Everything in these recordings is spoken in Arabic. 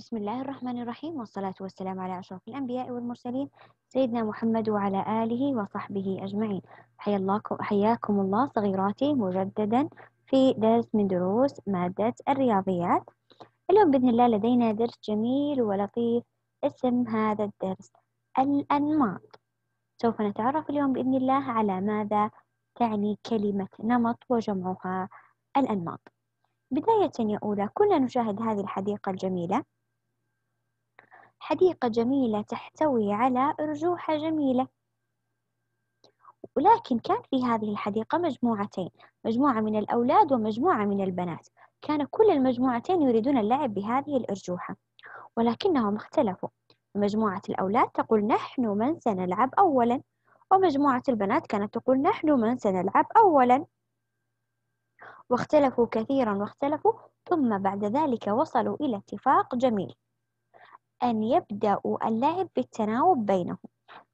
بسم الله الرحمن الرحيم والصلاة والسلام على أشرف الأنبياء والمرسلين سيدنا محمد وعلى آله وصحبه أجمعين. حيا الله حياكم الله صغيراتي مجددا في درس من دروس مادة الرياضيات. اليوم بإذن الله لدينا درس جميل ولطيف اسم هذا الدرس الأنماط. سوف نتعرف اليوم بإذن الله على ماذا تعني كلمة نمط وجمعها الأنماط. بداية يا أولى كنا نشاهد هذه الحديقة الجميلة. حديقة جميلة تحتوي على أرجوحة جميلة. ولكن كان في هذه الحديقة مجموعتين مجموعة من الأولاد ومجموعة من البنات. كان كل المجموعتين يريدون اللعب بهذه الأرجوحة ولكنهم اختلفوا. مجموعة الأولاد تقول نحن من سنلعب أولا ومجموعة البنات كانت تقول نحن من سنلعب أولا. واختلفوا كثيرا واختلفوا ثم بعد ذلك وصلوا إلى اتفاق جميل. أن يبدأوا اللعب بالتناوب بينهم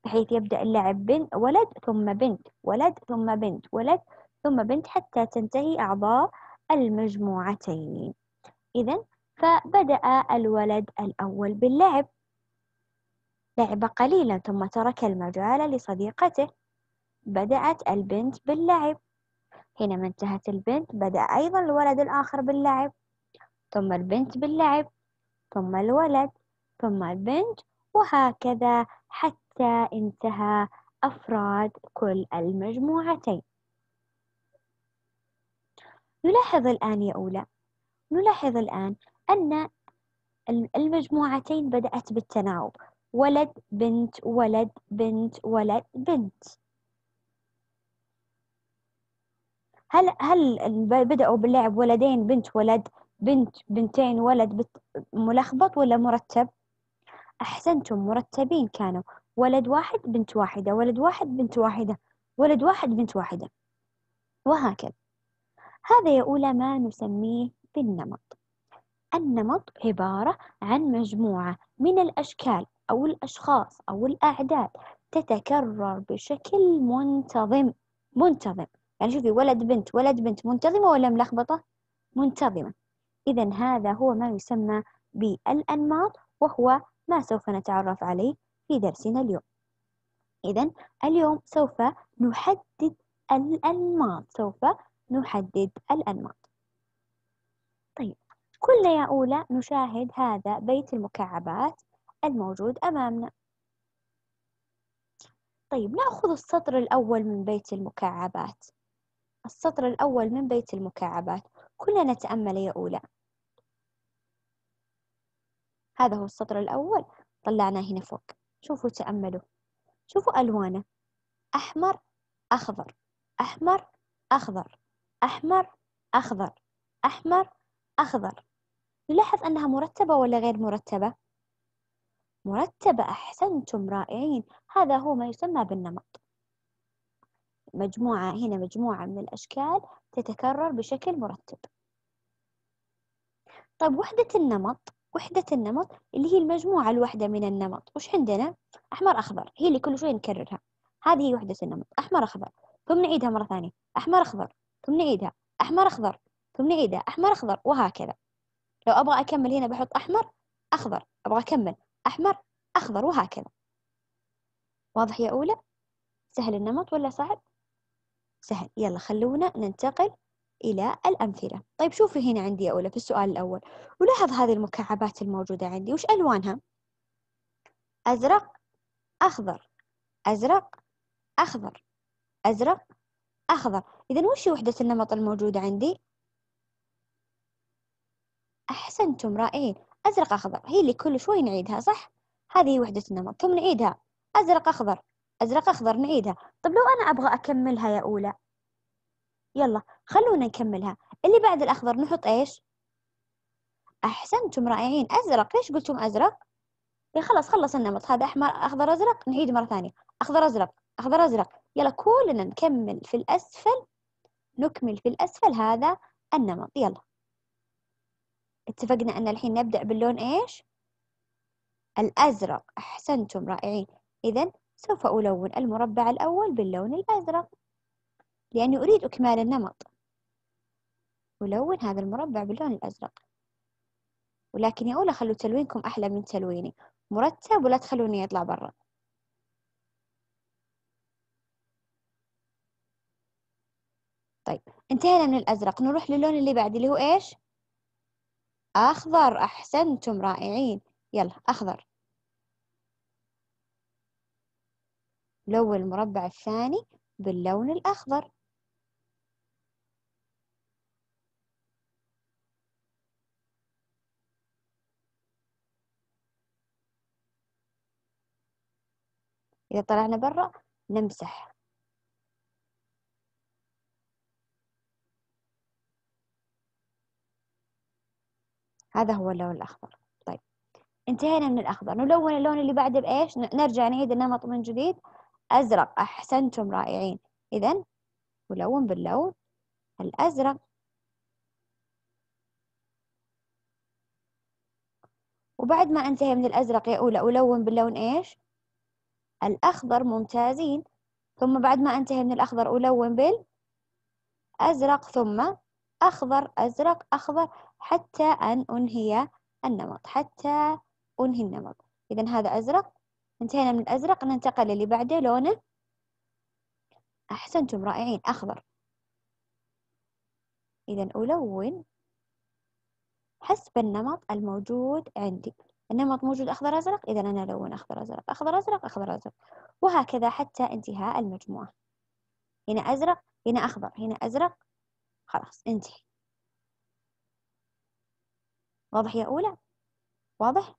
بحيث يبدأ اللعب بنت ولد ثم بنت ولد ثم بنت ولد ثم بنت حتى تنتهي أعضاء المجموعتين. إذا فبدأ الولد الأول باللعب. لعب قليلا ثم ترك المجال لصديقته. بدأت البنت باللعب. حينما انتهت البنت بدأ أيضا الولد الآخر باللعب. ثم البنت باللعب. ثم الولد. ثم البنت وهكذا حتى انتهى أفراد كل المجموعتين. نلاحظ الآن يا أولى نلاحظ الآن أن المجموعتين بدأت بالتناوب. ولد بنت ولد بنت ولد بنت. هل هل بدأوا باللعب ولدين بنت ولد بنت بنتين ولد ملخبط ولا مرتب؟ أحسنتم مرتبين كانوا. ولد واحد بنت واحدة ولد واحد بنت واحدة ولد واحد بنت واحدة. وهكذا. هذا يا أولى ما نسميه بالنمط. النمط عبارة عن مجموعة من الأشكال أو الأشخاص أو الأعداد تتكرر بشكل منتظم. منتظم. يعني شوفي ولد بنت ولد بنت منتظمة ولا ملخبطة؟ منتظمة. إذا هذا هو ما يسمى بالأنماط وهو ما سوف نتعرف عليه في درسنا اليوم. إذا اليوم سوف نحدد الأنماط. سوف نحدد الأنماط. طيب كلنا يا أولى نشاهد هذا بيت المكعبات الموجود أمامنا. طيب نأخذ السطر الأول من بيت المكعبات. السطر الأول من بيت المكعبات. كلنا نتأمل يا أولى. هذا هو السطر الأول. طلعناه هنا فوق. شوفوا تأملوا. شوفوا ألوانه. أحمر أخضر. أحمر أخضر. أحمر أخضر. أحمر أخضر. نلاحظ أنها مرتبة ولا غير مرتبة؟ مرتبة. أحسنتم رائعين. هذا هو ما يسمى بالنمط. مجموعة هنا مجموعة من الأشكال تتكرر بشكل مرتب. طيب وحدة النمط؟ وحدة النمط اللي هي المجموعة الواحدة من النمط. وش عندنا؟ أحمر أخضر. هي اللي كل شوي نكررها. هذه هي وحدة النمط. أحمر أخضر. ثم نعيدها مرة ثانية. أحمر أخضر. ثم نعيدها. أحمر أخضر. ثم نعيدها. أحمر أخضر. وهكذا. لو أبغى أكمل هنا بحط أحمر أخضر. أبغى أكمل أحمر أخضر. وهكذا. واضح يا أولى؟ سهل النمط ولا صعب؟ سهل. يلا خلونا ننتقل إلى الأمثلة. طيب شوفي هنا عندي يا أولى في السؤال الأول. ولاحظ هذه المكعبات الموجودة عندي وش ألوانها؟ أزرق أخضر أزرق أخضر أزرق أخضر. إذا وش وحدة النمط الموجودة عندي؟ أحسنتم رائعين. أزرق أخضر. هي اللي كل شوي نعيدها صح؟ هذه وحدة النمط ثم نعيدها. أزرق أخضر. أزرق أخضر نعيدها. طب لو أنا أبغى أكملها يا أولى يلا خلونا نكملها. اللي بعد الأخضر نحط إيش؟ أحسنتم رائعين. أزرق. ليش قلتم أزرق؟ يا خلاص خلص النمط. هذا أحمر أخضر أزرق. نعيد مرة ثانية. أخضر أزرق. أخضر أزرق. يلا كلنا نكمل في الأسفل. نكمل في الأسفل هذا النمط. يلا. اتفقنا أن الحين نبدأ باللون إيش؟ الأزرق. أحسنتم رائعين. إذا سوف ألون المربع الأول باللون الأزرق. لأني أريد إكمال النمط. ألون هذا المربع باللون الأزرق. ولكن يا أولى خلوا تلوينكم أحلى من تلويني. مرتب ولا تخلوني يطلع برا. طيب انتهينا من الأزرق. نروح للون اللي بعد اللي هو إيش؟ أخضر. أحسنتم رائعين. يلا أخضر. لون المربع الثاني باللون الأخضر. إذا طلعنا برا نمسح. هذا هو اللون الأخضر. طيب انتهينا من الأخضر. نلون اللون اللي بعده بإيش؟ نرجع نعيد النمط من جديد. أزرق. أحسنتم رائعين. إذا ولون باللون الأزرق. وبعد ما انتهي من الأزرق يا أولى ألون باللون إيش؟ الأخضر ممتازين. ثم بعد ما أنتهي من الأخضر ألون بالأزرق ثم أخضر أزرق أخضر حتى أن أنهي النمط حتى أنهي النمط. إذا هذا أزرق. انتهينا من الأزرق ننتقل للي بعده لونه. أحسنتم رائعين أخضر. إذا ألون حسب النمط الموجود عندي. النمط موجود أخضر أزرق إذا أنا ألون أخضر أزرق أخضر أزرق أخضر أزرق. وهكذا حتى انتهاء المجموعة. هنا أزرق هنا أخضر هنا أزرق. خلاص انتهي. واضح يا أولى؟ واضح؟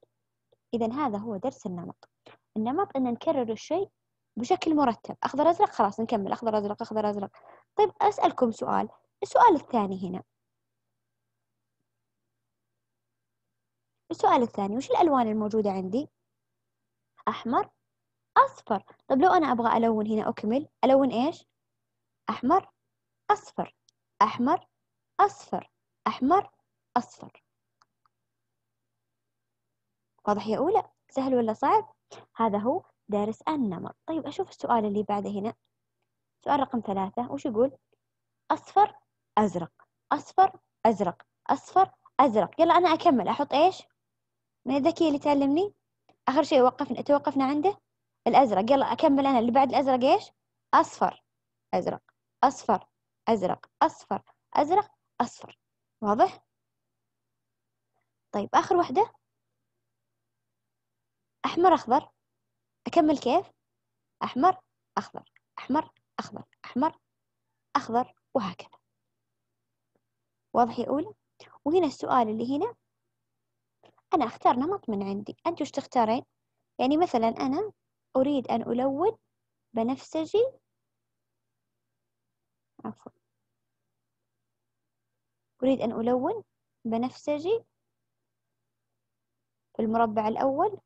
إذا هذا هو درس النمط. النمط أن نكرر الشيء بشكل مرتب. أخضر أزرق؟ خلاص نكمل. أخضر أزرق أخضر أزرق. طيب أسألكم سؤال. السؤال الثاني هنا. السؤال الثاني وش الألوان الموجودة عندي؟ أحمر أصفر طيب لو أنا أبغى ألون هنا أكمل ألون إيش؟ أحمر أصفر أحمر أصفر أحمر أصفر واضح يا أولى؟ سهل ولا صعب؟ هذا هو دارس النمط طيب أشوف السؤال اللي بعده هنا سؤال رقم ثلاثة وش يقول؟ أصفر أزرق أصفر أزرق أصفر أزرق يلا أنا أكمل أحط إيش؟ من الذكي اللي تعلمني؟ آخر شيء وقفنا توقفنا عنده؟ الأزرق. يلا أكمل أنا. اللي بعد الأزرق إيش؟ أصفر. أزرق. أصفر. أزرق. أصفر. أزرق. أصفر. واضح؟ طيب آخر واحدة أحمر أخضر. أكمل كيف؟ أحمر أخضر. أحمر أخضر. أحمر أخضر. وهكذا. واضح يا أولى؟ وهنا السؤال اللي هنا أنا أختار نمط من عندي. أنت وش تختارين؟ يعني مثلا أنا أريد أن ألون بنفسجي. عفوا. أريد أن ألون بنفسجي. في المربع الأول.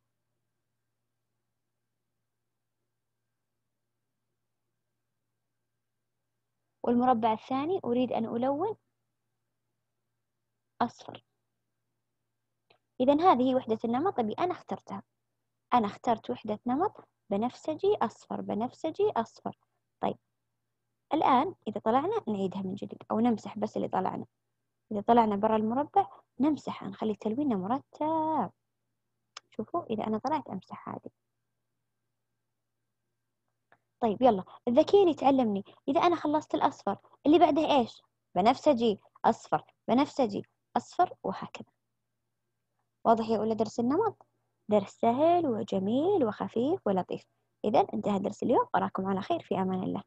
والمربع الثاني أريد أن ألون أصفر. إذا هذه وحدة النمط اللي أنا اخترتها. أنا اخترت وحدة نمط بنفسجي أصفر بنفسجي أصفر. طيب الآن إذا طلعنا نعيدها من جديد أو نمسح بس اللي طلعنا. إذا طلعنا برا المربع نمسح نخلي تلويننا مرتب. شوفوا إذا أنا طلعت أمسح هذه. طيب يلا الذكي اللي تعلمني. إذا أنا خلصت الأصفر اللي بعده إيش؟ بنفسجي أصفر بنفسجي أصفر وهكذا. واضح يا أولى درس النمط. درس سهل وجميل وخفيف ولطيف. إذا انتهى درس اليوم أراكم على خير. في أمان الله.